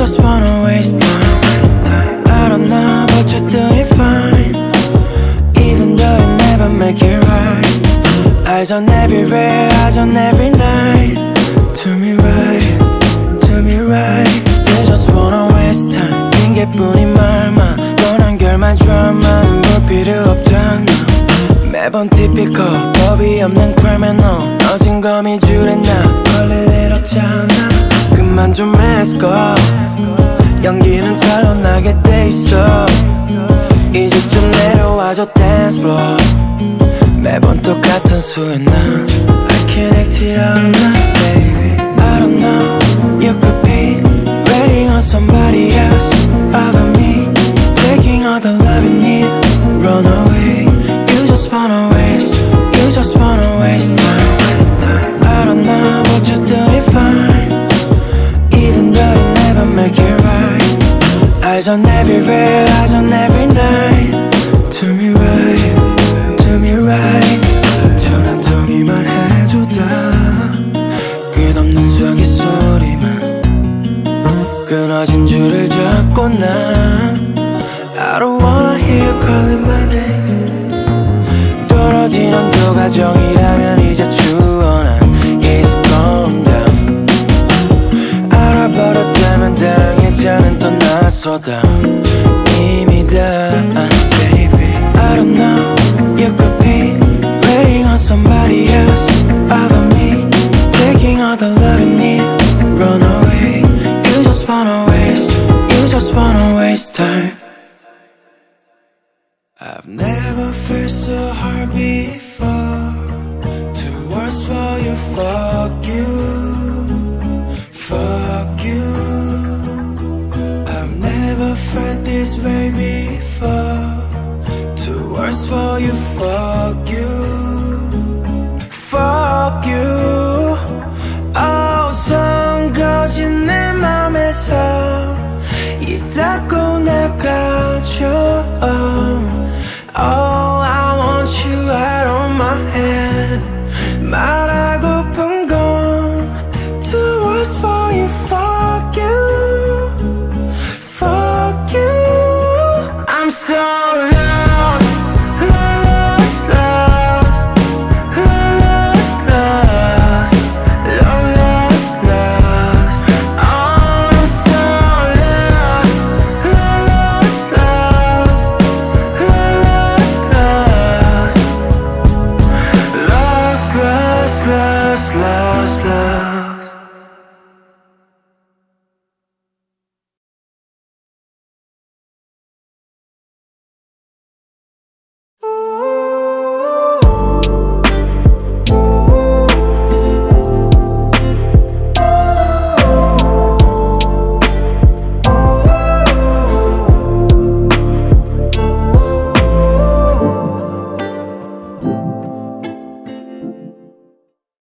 just wanna waste time I don't know but you're doing fine Even though you never make it right Eyes on everywhere Eyes on every night Do me right Do me right You just wanna waste time 핑계뿐인 말만 뻔한 결말 드라마는 볼 필요 없잖아 매번 typical 법이 없는 criminal 어진 거미줄에 나 걸릴 일 없잖아 그만 좀 off 연기는 잘로 나게 돼 있어 이제 좀 내려와줘 dance floor 매번 똑같은 수에 나 I can't act it out now on everywhere Eyes on every night Do me right Do me right 전한 통이만 해줘다 끝없는 수학의 소리만 끊어진 줄을 잡고 난 I don't wanna hear you calling my name 떨어진 온도가 정이라면 이제 추워 난 It's gone down 알아버렸다면 당했자는 더 낯서다 이미 다 baby I don't know You could be waiting on somebody else Other me Taking all the love you need Run away You just wanna waste You just wanna waste time I've never felt so hard before Two words for you, fuck felt this way before Two words for you, fuck you Fuck you Oh, 성거진 내 맘에서 입 닫고